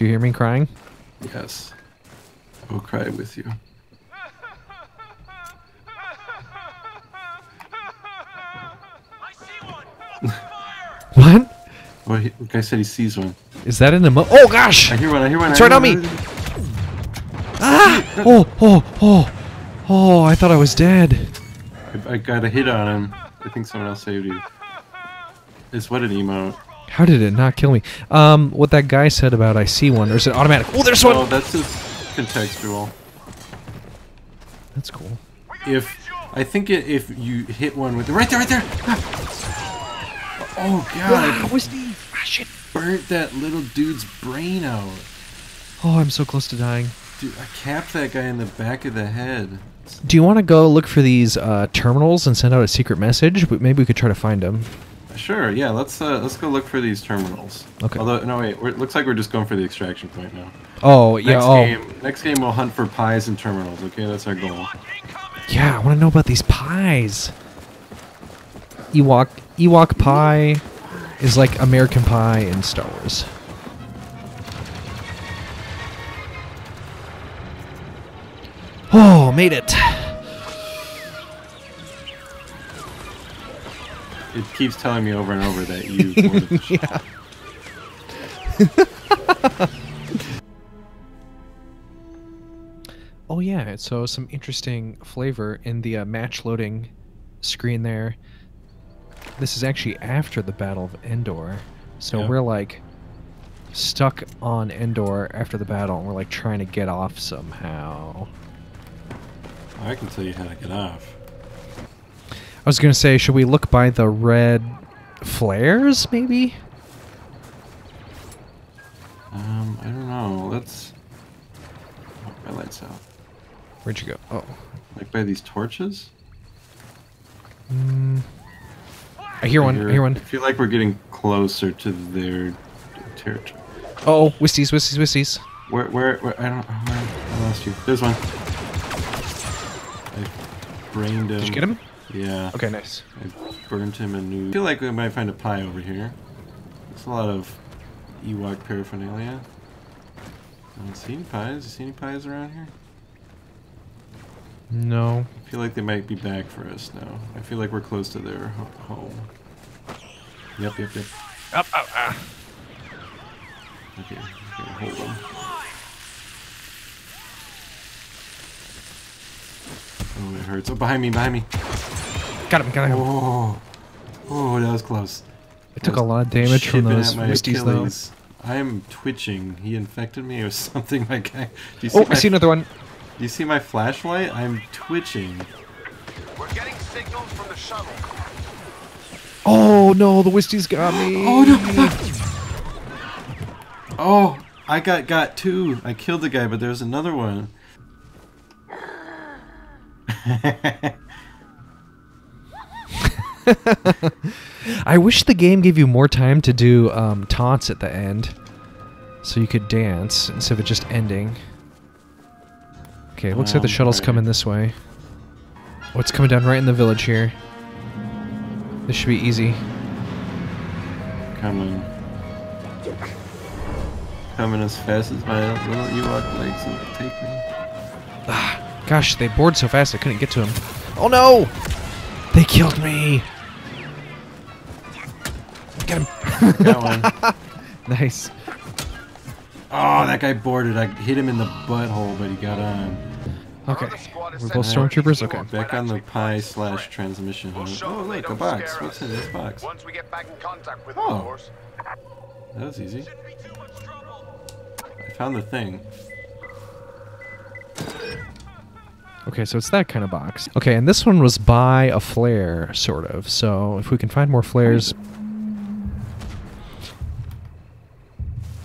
Do you hear me crying? Yes. I will cry with you. I see one! What? Well, he, the guy said he sees one. Is that in the mo- Oh gosh! I hear one. I hear one. It's right on me. Ah! Oh, oh, oh, oh! I thought I was dead. I, I got a hit on him. I think someone else saved you. It's what an emote. How did it not kill me? Um, what that guy said about I see one, or is it automatic? Oh, there's one. Oh, that's just contextual. That's cool. If I think it, if you hit one with right there, right there. Ah. Oh god! was me? Ah, shit. Burnt that little dude's brain out. Oh, I'm so close to dying. Dude, I capped that guy in the back of the head. Do you want to go look for these uh, terminals and send out a secret message? But maybe we could try to find them. Sure, yeah. Let's uh, let's go look for these terminals. Okay. Although no, wait. It looks like we're just going for the extraction point now. Oh yeah. Next oh game, next game we'll hunt for pies and terminals. Okay, that's our goal. yeah. I want to know about these pies. Ewok Ewok pie is like American Pie in Star Wars. Oh, made it. It keeps telling me over and over that you. boarded yeah. oh yeah, so some interesting flavor in the uh, match loading screen there. This is actually after the Battle of Endor, so Yeah. we're like stuck on Endor after the battle, and we're like trying to get off somehow. I can tell you how to get off. I was gonna say, should we look by the red flares, maybe? Um, I don't know. Let's. Oh, my lights out. Where'd you go? Oh. Like by these torches. Mm. I hear one. I hear one. I feel like we're getting closer to their territory. Oh, wisties, wisties, wisties. Where, where, where? I don't. Oh, I lost you. There's one. I brained him. Did you get him? Yeah. Okay, nice. I burnt him and knew. I feel like we might find a pie over here. There's a lot of Ewok paraphernalia. I don't see any pies. You see any pies around here? No. I feel like they might be back for us now. I feel like we're close to their home. Yep, yep, yep. Up, up, ah. Okay, okay, hold on. Oh, it hurts. Oh, behind me, behind me. Got him, got him. Oh, oh, that was close. I took a lot of damage from those at my though. I am twitching. He infected me or something. My guy. Do you oh, see Oh, my, I see another one. Do you see my flashlight? I'm twitching. We're getting signals from the shuttle. Oh no, the Wisties got me. Oh no! Oh, I got got two. I killed the guy, but there's another one. I wish the game gave you more time to do um, taunts at the end, so you could dance instead of it just ending. Okay, looks like the Um, shuttle's alright. coming this way. Oh, it's coming down right in the village here. This should be easy. Coming. Coming as fast as my little Ewok legs will take me. Ah, Gosh, they bored so fast I couldn't get to him. Oh no! They killed me! nice. Oh, that guy boarded. I hit him in the butthole, but he got on. Okay. Other squad is We're both stormtroopers? Okay. Back on the actually pie slash transmission. We'll Oh, them they look, a box. What's in this box? Once we get back in contact with Oh. them, of course. That was easy. Shouldn't be too much trouble. I found the thing. Okay, so it's that kind of box. Okay, and this one was by a flare, sort of. So if we can find more flares.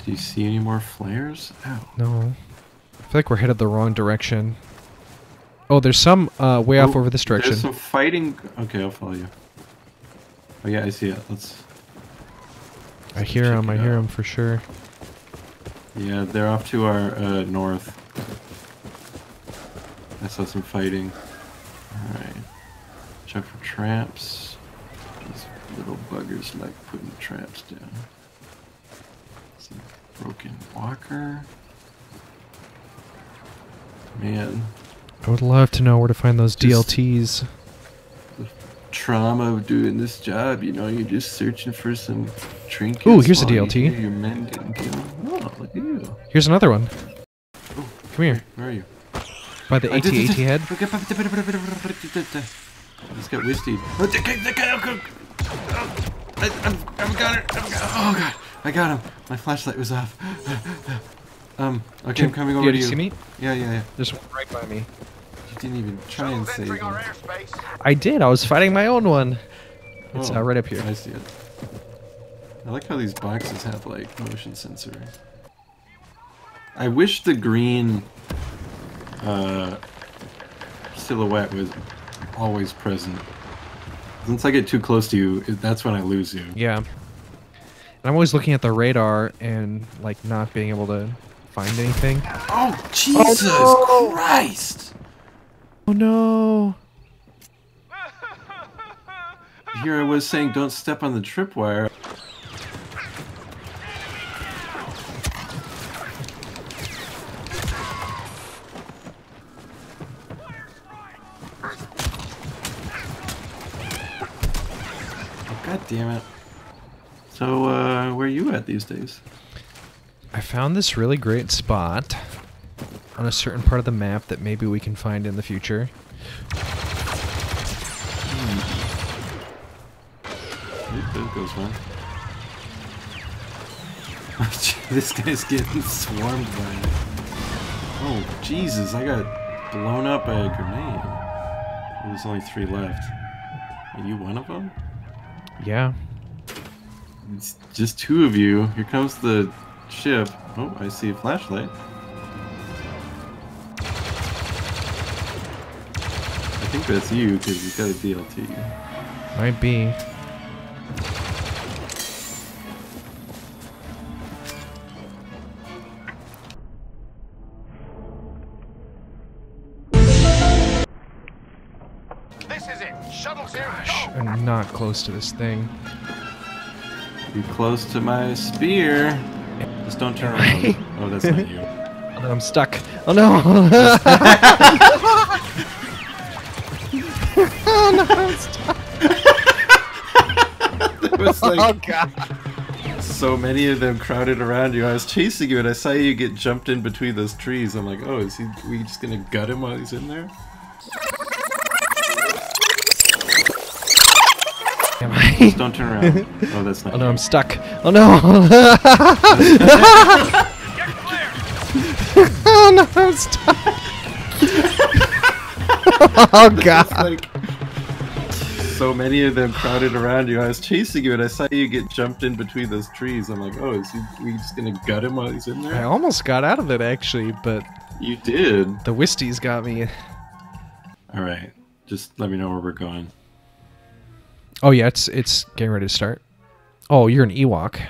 Do you see any more flares? Ow. No. I feel like we're headed the wrong direction. Oh, there's some uh, way off Oh, over this direction. There's some fighting. Okay, I'll follow you. Oh yeah, I see it. Let's. I hear him. I hear out. him for sure. Yeah, they're off to our uh, north. I saw some fighting. Alright. Check for traps. These little buggers like putting traps down. Broken walker. Man, I would love to know where to find those Just- DLTs. trauma of doing this job. You know, you're just searching for some trinkets. Ooh, here's a you DLT. hear Your men getting killed. Oh, look at you. Here's another one. Come here. Where are you? By the AT-AT head. Just got whiskey. Oh, I, I've, got it. I've got, oh god, I got him. My flashlight was off. um, okay, I'm coming over yeah, to do you. you see me? Yeah, yeah, yeah. There's one right by me. You didn't even try and Shuttle's save entering me. our airspace. I did. I was fighting my own one. It's Oh, uh, right up here. I see it. I like how these boxes have like motion sensor. I wish the green uh, silhouette was always present. Once I get too close to you, that's when I lose you. Yeah. I'm always looking at the radar and like not being able to find anything. Oh, oh Jesus Christ! Oh no. Here I was saying, don't step on the tripwire. Oh, God damn it. So, uh, where are you at these days? I found this really great spot on a certain part of the map that maybe we can find in the future. Oop, there goes one. this guy's getting swarmed by it. Oh, Jesus, I got blown up by a grenade. There's only three left. Are you one of them? Yeah. It's just two of you. Here comes the ship. Oh, I see a flashlight. I think that's you because you've got a DLT. Might be. This is it. Shuttle's here. Gosh, Go. I'm not close to this thing. You're close to my spear. Just don't turn around. Oh, that's not you. Oh, no, I'm stuck. Oh no! oh no, I'm stuck. It was Oh god. so many of them crowded around you. I was chasing you and I saw you get jumped in between those trees. I'm like, oh, is he? We just gonna gut him while he's in there? Am I? Just don't turn around. Oh, that's not. Oh no. I'm stuck. Oh no! oh no, I'm stuck. oh god. like so many of them crowded around you. I was chasing you and I saw you get jumped in between those trees. I'm like, oh, is he? We just gonna gut him while he's in there? I almost got out of it actually, but You did. the Wisties got me. All right. Just let me know where we're going. Oh yeah, it's it's getting ready to start. Oh, you're an Ewok.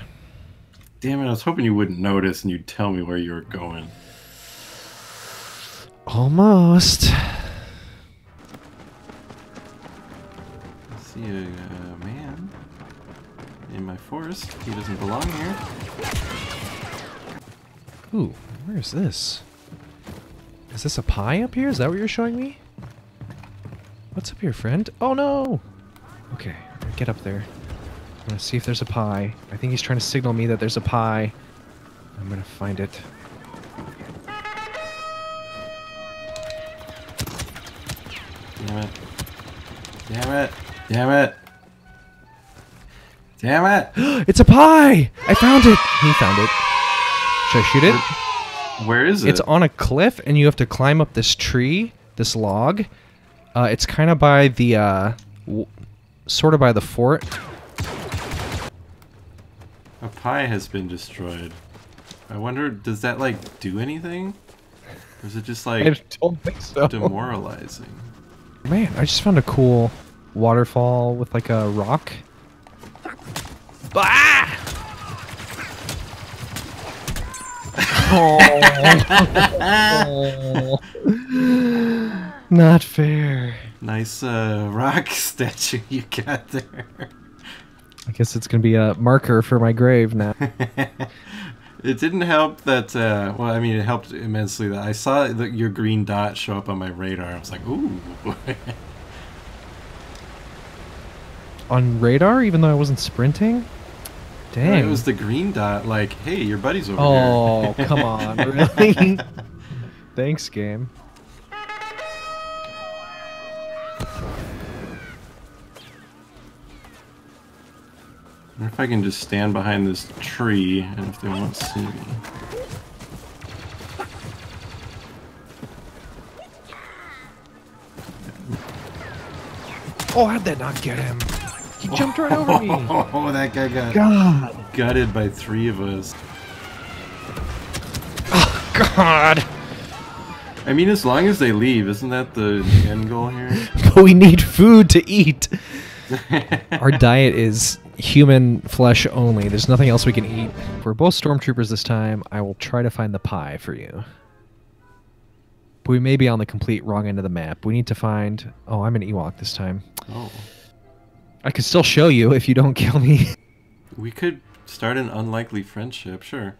Damn it! I was hoping you wouldn't notice and you'd tell me where you were going. Almost. I see a uh, man in my forest. He doesn't belong here. Ooh, where is this? Is this a pie up here? Is that what you're showing me? What's up here, friend? Oh no! Okay, get up there. I'm gonna see if there's a pie. I think he's trying to signal me that there's a pie. I'm gonna find it. Damn it! Damn it! Damn it! Damn it! it's a pie! I found it! He found it. Should I shoot it? Where is it? It's on a cliff, and you have to climb up this tree, this log. Uh, it's kind of by the, uh, sort of by the fort. A pie has been destroyed. I wonder, does that like do anything? Or is it just I like don't think so. demoralizing? Man, I just found a cool waterfall with like a rock. Ah! oh. Not fair. Nice uh, rock statue you got there. I guess it's gonna be a marker for my grave now. It didn't help that. Uh, well, I mean, it helped immensely that I saw the, your green dot show up on my radar. I was like, ooh. On radar, even though I wasn't sprinting? Dang. it was the green dot. Like, hey, your buddy's over oh, here. come on. Really? Thanks, game. Wonder if I can just stand behind this tree and if they won't see me. Oh, how'd that not get him? He jumped right over me. Oh, that guy got God. gutted by three of us. Oh, God. I mean, as long as they leave, isn't that the end goal here? But we need food to eat. Our diet is human flesh only. There's nothing else we can eat. We're both stormtroopers this time. I will try to find the pie for you. But we may be on the complete wrong end of the map. We need to find. Oh, I'm an Ewok this time. Oh. I could still show you if you don't kill me. We could start an unlikely friendship, sure.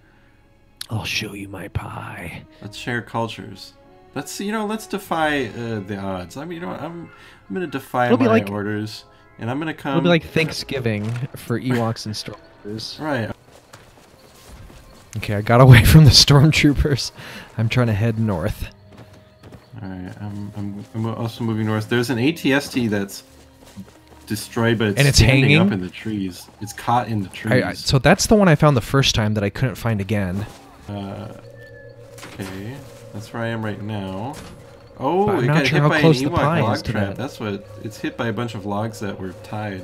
I'll show you my pie. Let's share cultures. Let's you know, let's defy uh, the odds. I mean, you know, I'm I'm gonna defy It'll my like- orders, and I'm gonna come. It'll be like Thanksgiving for Ewoks and stormtroopers. right. Okay, I got away from the stormtroopers. I'm trying to head north. All right. I'm I'm I'm also moving north. There's an ATST that's destroyed, but it's, And it's standing up in the trees. It's caught in the trees. I, I, so that's the one I found the first time that I couldn't find again. Uh, okay, that's where I am right now. Oh, But I'm it not got sure hit how by close an the pie is log to trap. that. That's what it's hit by a bunch of logs that were tied.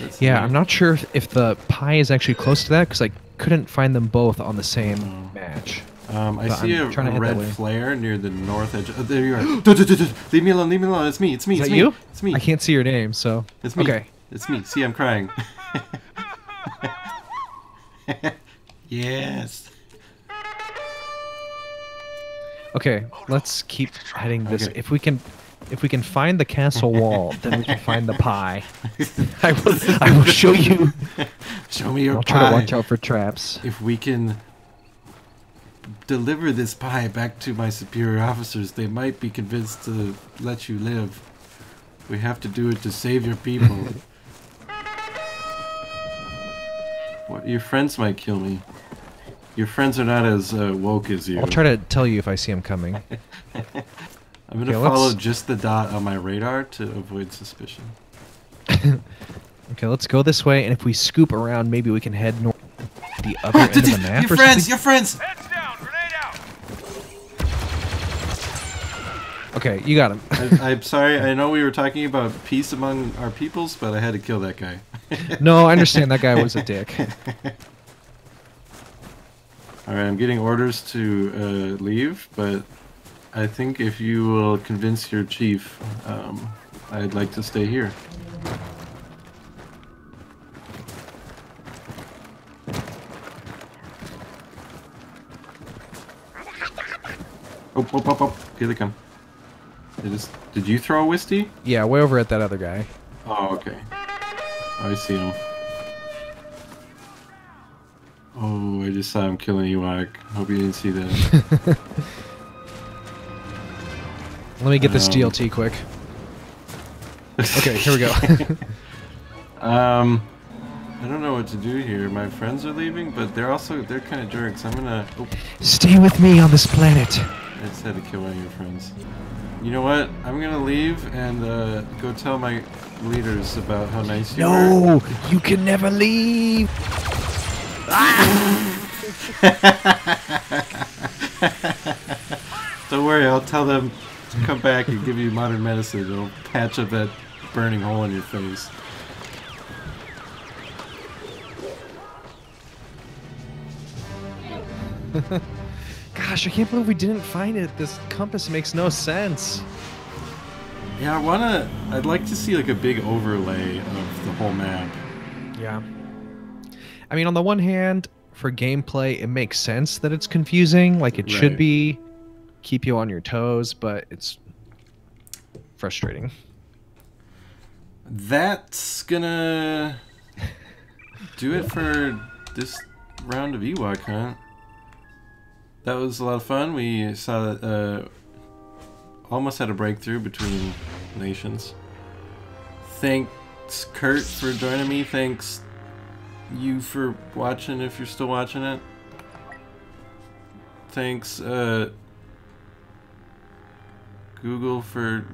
That's Yeah, neat. I'm not sure if, if the pie is actually close to that because I couldn't find them both on the same Oh. match. Um, I but see I'm a, a red flare near the north edge. Oh, there you are. Leave me alone. Leave me alone. It's me. It's me. Is it's that me. you? It's me. I can't see your name, so It's me. okay. It's me. See, I'm crying. yes. Okay, let's keep heading this. Okay. If we can, if we can find the castle wall, then we can find the pie. I will. I will show you. Show me your I'll pie. try to watch out for traps. If we can deliver this pie back to my superior officers, they might be convinced to let you live. We have to do it to save your people. what, your friends might kill me. Your friends are not as uh, woke as you. I'll try to tell you if I see him coming. I'm gonna Okay, follow let's- just the dot on my radar to avoid suspicion. Okay, let's go this way, and if we scoop around, maybe we can head north. The other end of the map. your or friends, something? your friends. Heads down, grenade out. Okay, you got him. I, I'm sorry. I know we were talking about peace among our peoples, but I had to kill that guy. no, I understand that guy was a dick. All right, I'm getting orders to uh, leave, but I think if you will convince your chief, um, I'd like to stay here. Oh, oh, oh, oh. Here they come. They just, did you throw a Wisty? Yeah, way over at that other guy. Oh, okay. I see him. Oh, I just saw him killing Ewok. Hope you didn't see that. Let me get this Um, DLT quick. Okay, here we go. um, I don't know what to do here. My friends are leaving, but they're also they're kind of jerks. I'm gonna. Oh, Stay with me on this planet. I just had to kill one of your friends. You know what? I'm gonna leave and uh, go tell my leaders about how nice you are. No, you can never leave. Don't worry, I'll tell them to come back and give you modern medicine. It'll patch up that burning hole in your face. Gosh, I can't believe we didn't find it. This compass makes no sense. Yeah, I wanna. I'd like to see like a big overlay of the whole map. Yeah. I mean, on the one hand, for gameplay, it makes sense that it's confusing. Like it should be, keep you on your toes, but it's frustrating. That's gonna do it for this round of Ewok hunt. That was a lot of fun. We saw that uh, almost had a breakthrough between nations. Thanks, Kurt, for joining me. Thanks, you, for watching if you're still watching it. Thanks, uh, Google, for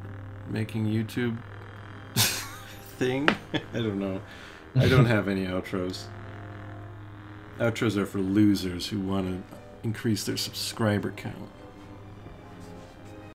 making YouTube thing. I don't know. I don't have any outros. Outros are for losers who want to increase their subscriber count.